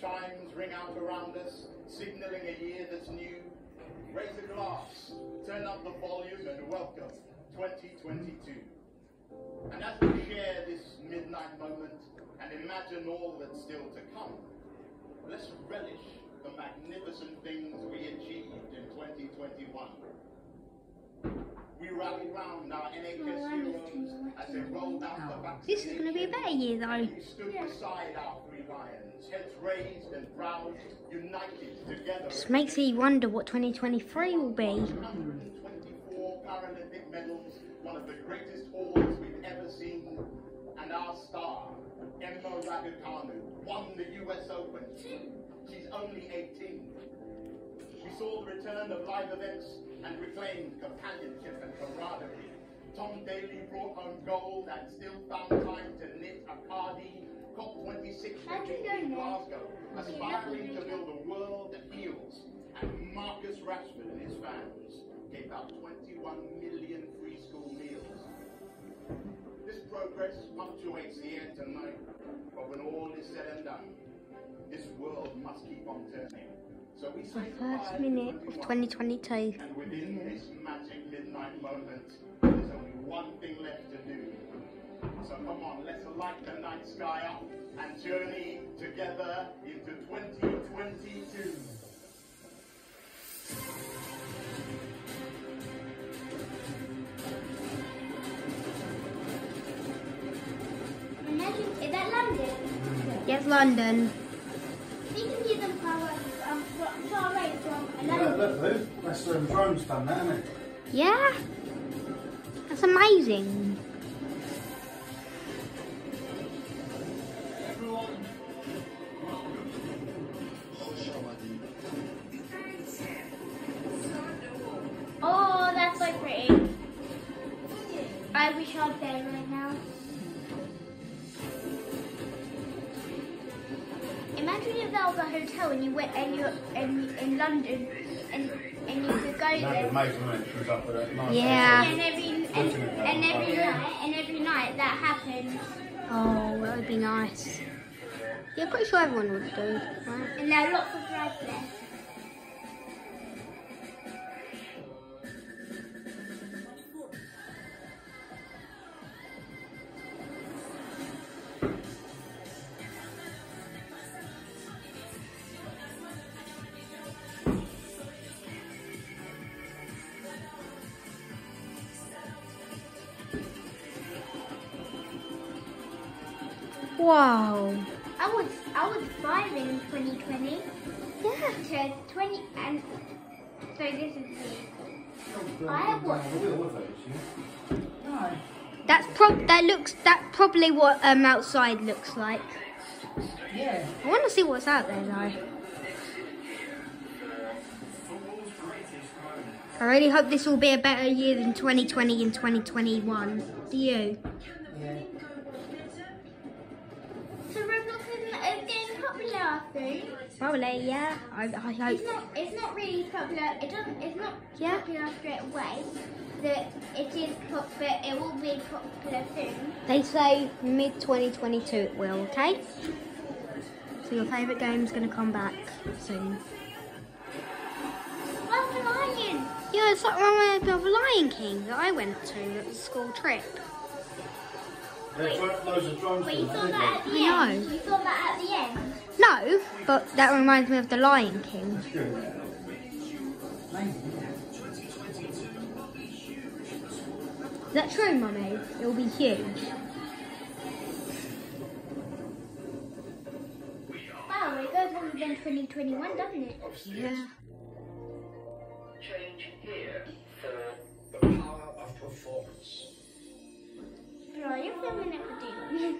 chimes ring out around us, signaling a year that's new. Raise a glass, turn up the volume, and welcome 2022. And as we share this midnight moment and imagine all that's still to come, let's relish the magnificent things we achieved in 2021. We rally round our NHS heroes as they rolled out the vaccination. This is going to be a better year though. Heads raised and brows united together. Just makes me wonder what 2023 will be. 124 Paralympic medals, one of the greatest hauls we've ever seen. And our star, Emma Raducanu, won the US Open. She's only 18. We saw the return of live events and reclaimed companionship and camaraderie. Tom Daley brought home gold and still found time a Cardi COP26 How'd you meeting go in? Glasgow, aspiring to build a world that heals. And Marcus Rashford and his fans gave out 21 million free school meals. This progress punctuates the end tonight, but when all is said and done, this world must keep on turning. So we The first minute of 2022. And within this magic midnight moment, there's only one thing left to do. So come on, let's light the night sky up and journey together into 2022. Imagine, is that London? Yes, London. You can hear them far, um, far- far away from Yeah, London. look, Lou. That's um, drones done that, isn't it? Yeah. That's amazing. I wish I was right now. Imagine if there was a hotel and you went and you in in London and and you could go there. amazing when it comes up with that nice Yeah. And every and, and every night and every night that happens. Oh, that would be nice. Yeah, pretty sure everyone would do. Right? And there are lots of rides there. Wow. I was I was five in 2020 Yeah. to 20 and so this is me. I was No. That's prob that looks that probably what um outside looks like. Yeah. I want to see what's out there though. I really hope this will be a better year than 2020 and 2021. Do you? Yeah. Soon. Probably, yeah. I, I hope. It's not it's not really popular. It doesn't it's not Yeah. popular straight away. That it is popular. it will be popular soon. They say mid 2022 it will, okay? So your favourite game's gonna come back soon. What's the lion? Yeah, it's like one of the Lion King that I went to at the school trip. There's loads of drones But you saw that, that at the end. know. You saw that at the end. No, but that reminds me of the Lion King. isn't it? Good. Amazing. Is that true, Mummy? It'll be huge. Wow, it goes on again 2021, doesn't it? Yeah. Change here for the power of performance. Bro, you're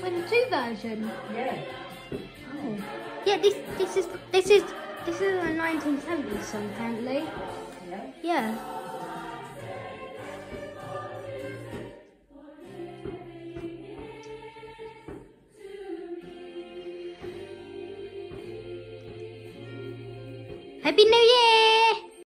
2022 version. Yeah. Oh. Yeah, this this is this is this is a 1970s song apparently. Yeah. Yeah. Happy New Year!